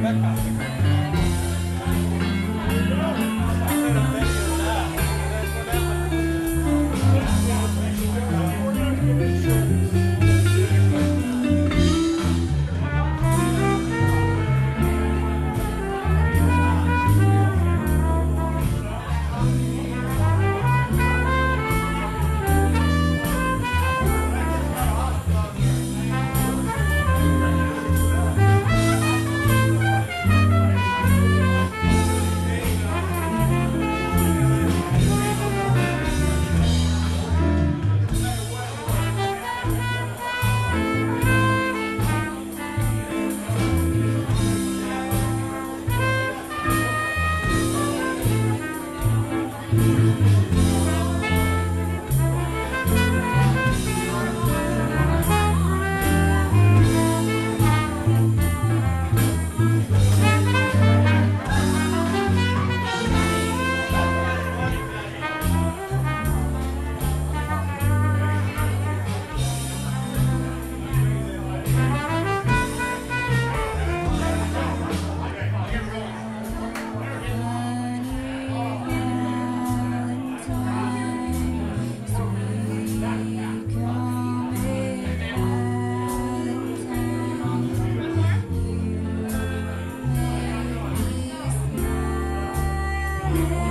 Fantastic. Yeah.